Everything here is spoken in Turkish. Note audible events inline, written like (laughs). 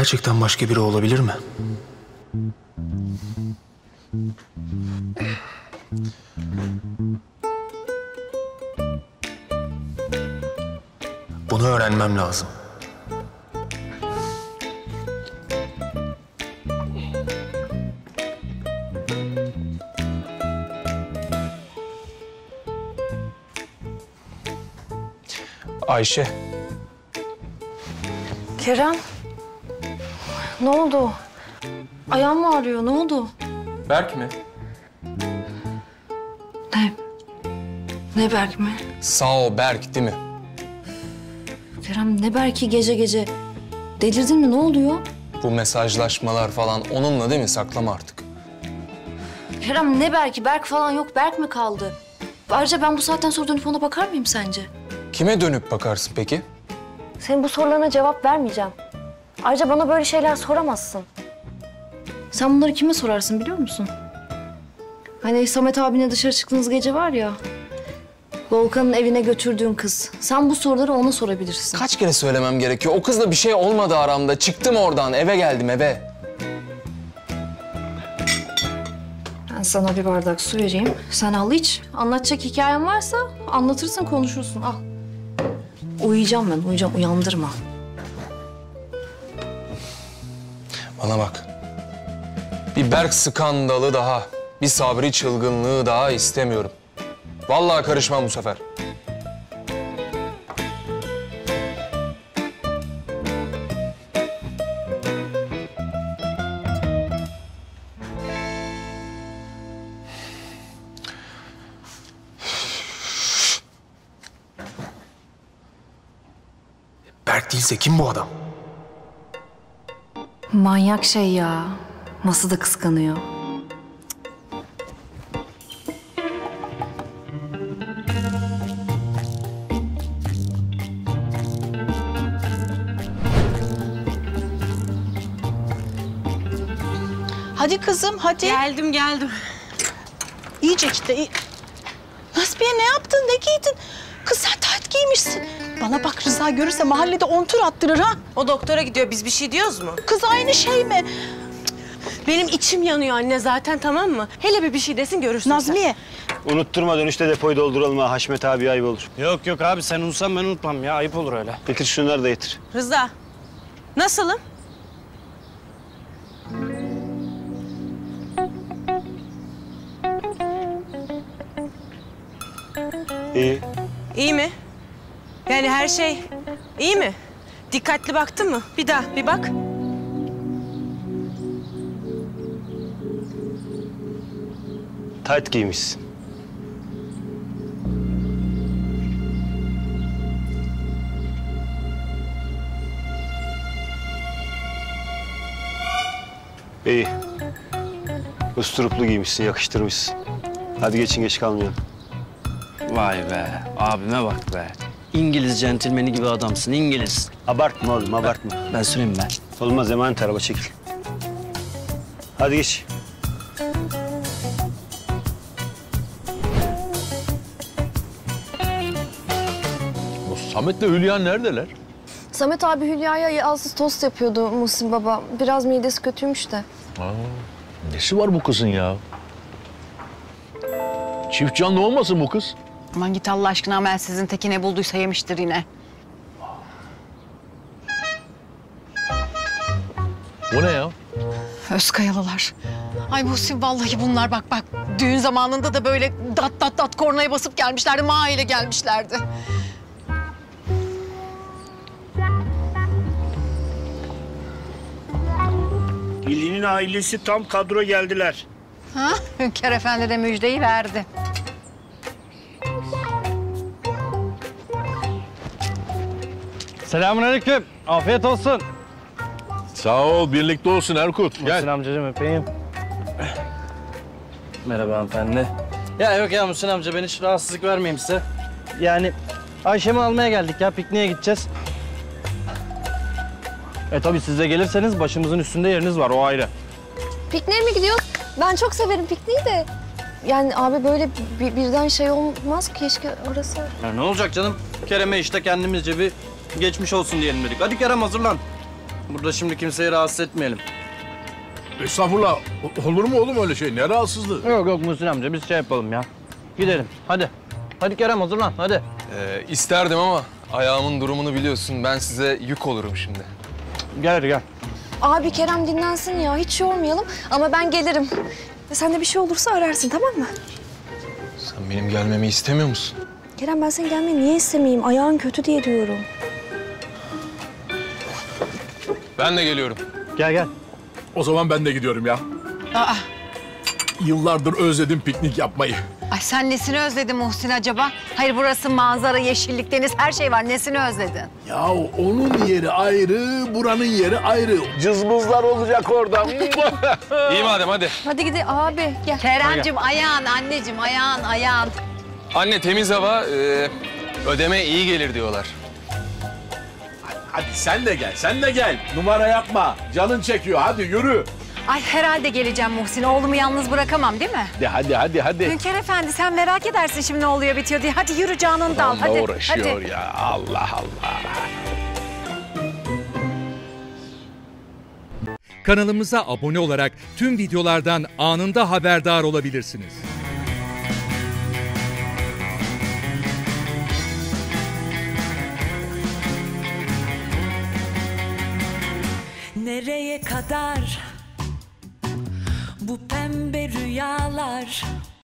Gerçekten başka biri olabilir mi? Bunu öğrenmem lazım. Ayşe, Kerem. Ne oldu? Ayağım mı ağrıyor? Ne oldu? Berk mi? Ne? Ne Berk mi? Sağ ol Berk değil mi? Kerem ne Berk'i gece gece? Delirdin mi? Ne oluyor? Bu mesajlaşmalar falan onunla değil mi? Saklama artık. Kerem ne Berk'i? Berk falan yok. Berk mi kaldı? Ayrıca ben bu saatten sonra dönüp ona bakar mıyım sence? Kime dönüp bakarsın peki? Senin bu sorularına cevap vermeyeceğim. Ayrıca bana böyle şeyler soramazsın. Sen bunları kime sorarsın biliyor musun? Hani Samet abine dışarı çıktığınız gece var ya... Volkan'ın evine götürdüğün kız. Sen bu soruları ona sorabilirsin. Kaç kere söylemem gerekiyor? O kızla bir şey olmadı aramda. Çıktım oradan, eve geldim eve. Ben sana bir bardak su vereyim. Sen al iç. Anlatacak hikayen varsa anlatırsın konuşursun. Al. Uyuyacağım ben, uyuyacağım. Uyandırma. Bana bak. Bir Berk skandalı daha, bir Sabri çılgınlığı daha istemiyorum. Vallahi karışmam bu sefer. Berk değilse kim bu adam? Manyak şey ya. Nasıl da kıskanıyor. Hadi kızım hadi. Geldim geldim. İyice kitle. iyi- Nasbiye ne yaptın? Ne giydin? Kız sen tayt giymişsin. Bana bak Rıza görürse mahallede on tur attırır ha. O doktora gidiyor. Biz bir şey diyoruz mu? Kız aynı şey mi? Benim içim yanıyor anne zaten tamam mı? Hele bir bir şey desin görürsün Nazmiye. Unutturma dönüşte depoyu dolduralım ha. Haşmet abi ayıp olur. Yok yok abi sen unutsan ben unutmam ya ayıp olur öyle. Getir şunları da getir. Rıza. Nasılım? İyi. İyi mi? Yani her şey iyi mi? Dikkatli baktın mı? Bir daha bir bak. Tayt giymişsin. İyi. Usturuplu giymişsin, yakıştırmışsın. Hadi geçin geç kalmayalım. Vay be abime bak be. İngiliz centilmeni gibi adamsın İngiliz. Abartma oğlum, abartma. Ben süreyim ben. Olmaz emanet araba çekil. Hadi geç. Bu Samet'le Hülya neredeler? Samet abi Hülya'ya yağsız tost yapıyordu Muhsin baba. Biraz midesi kötüymüş de. Nesi var bu kızın ya? Çift canlı olmasın bu kız? Aman git Allah aşkına Amel sizin teki ne bulduysa yemiştir yine. Bu ne ya? Özkayalılar. Ay Muhsin vallahi bunlar bak bak. Düğün zamanında da böyle dat dat dat kornaya basıp gelmişlerdi. Ma ile gelmişlerdi. Gelin'in ailesi tam kadro geldiler. Ha? Hünkar Efendi de müjdeyi verdi. Selamünaleyküm. Afiyet olsun. Sağ ol, birlikte olsun Erkut. Muhsin Gel. amcacığım öpeyim. Merhaba hanımefendi. Ya yok ya Muhsin amca ben hiç rahatsızlık vermeyeyim size. Yani Ayşem'i almaya geldik ya pikniğe gideceğiz. E tabii siz de gelirseniz başımızın üstünde yeriniz var o ayrı. Pikniğe mi gidiyoruz? Ben çok severim pikniği de. Yani abi böyle bir, birden şey olmaz ki keşke orası. Ya ne olacak canım? Kerem'e işte kendimizce bir geçmiş olsun diyelim dedik. Hadi Kerem hazırlan. Burada şimdi kimseyi rahatsız etmeyelim. Estağfurullah. O- Olur mu oğlum öyle şey? Ne rahatsızlığı? Yok yok Muhsin amca biz şey yapalım ya. Gidelim hadi. Hadi Kerem hazırlan hadi. Ee, isterdim ama ayağımın durumunu biliyorsun. Ben size yük olurum şimdi. Gel hadi gel. Abi Kerem dinlensin ya. Hiç yormayalım. Ama ben gelirim. Sen de bir şey olursa ararsın tamam mı? Sen benim gelmemi istemiyor musun? Kerem ben senin gelmeni niye istemeyeyim? Ayağın kötü diye diyorum. Ben de geliyorum. Gel gel. O zaman ben de gidiyorum ya. Aa, Yıllardır özledim piknik yapmayı. ay sen nesini özledin Muhsin acaba? Hayır burası manzara, yeşillik, deniz her şey var. Nesini özledin? Ya onun yeri ayrı, buranın yeri ayrı. Cızbızlar olacak orada. (laughs) İyi madem hadi. Hadi gidelim abi gel. Keremcim ayağın, anneciğim ayağın, ayağın. Anne temiz hava e, ödeme iyi gelir diyorlar. Hadi sen de gel, sen de gel. Numara yapma. Canın çekiyor. Hadi yürü. Ay herhalde geleceğim Muhsin. Oğlumu yalnız bırakamam değil mi? Hadi hadi hadi hadi. Hünkar efendi sen merak edersin şimdi ne oluyor bitiyor diye. Hadi yürü canın dal. Onunla Hadi, uğraşıyor hadi. ya. Allah Allah. Kanalımıza abone olarak tüm videolardan anında haberdar olabilirsiniz. Nereye kadar? Bu pembe rüyalar